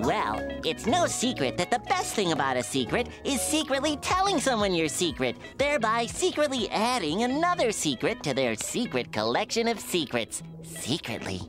Well, it's no secret that the best thing about a secret is secretly telling someone your secret, thereby secretly adding another secret to their secret collection of secrets. Secretly.